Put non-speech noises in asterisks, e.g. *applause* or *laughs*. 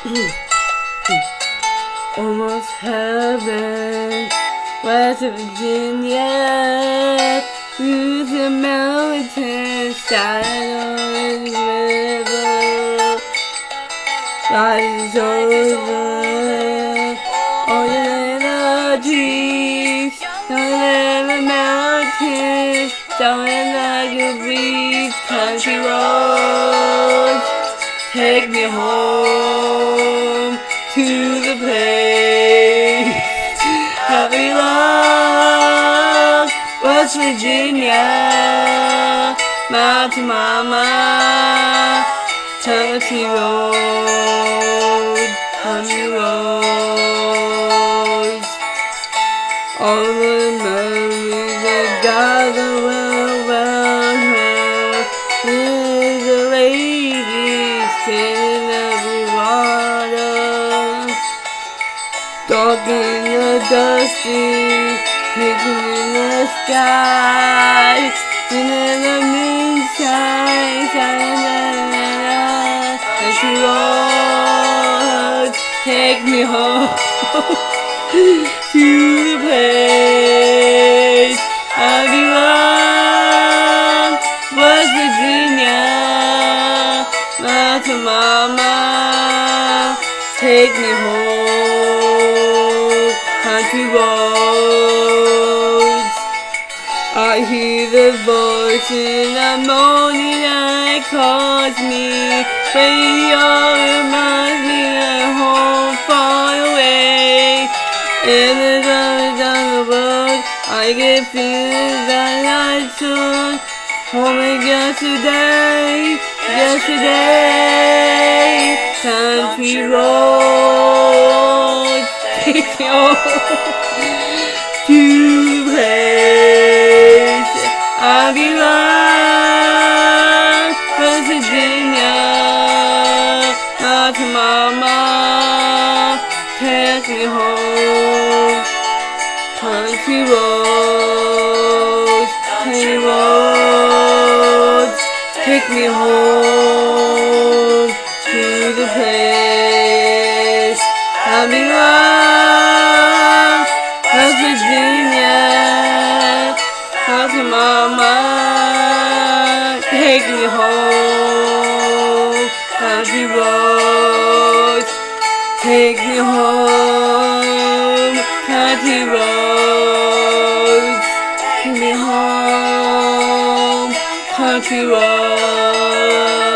Hmm. Hmm. Almost heaven, West Virginia, through the mountains, side river, rises over. All the little all the little mountains, down like a breeze, country roads, take me home to the place I belong, West Virginia, Mountain Mama, Tennessee Road, Honey Roads. All Dark in the dusty, hidden in the sky, and in the shining and she roads, take me home *laughs* to the place I belong, West Virginia, Mountain Mama, take me home, country roads. I hear the voice in the morning that calls me. Radio reminds me of home far away. In the dark down the road, I get feelings that I took home yesterday, yesterday. Country roads, home to the place I belong, West Virginia, Mountain Mama, take me home, country roads, country roads, take me home to the place I belong, Mama, take me home, country roads, take me home, country roads, take me home, country roads.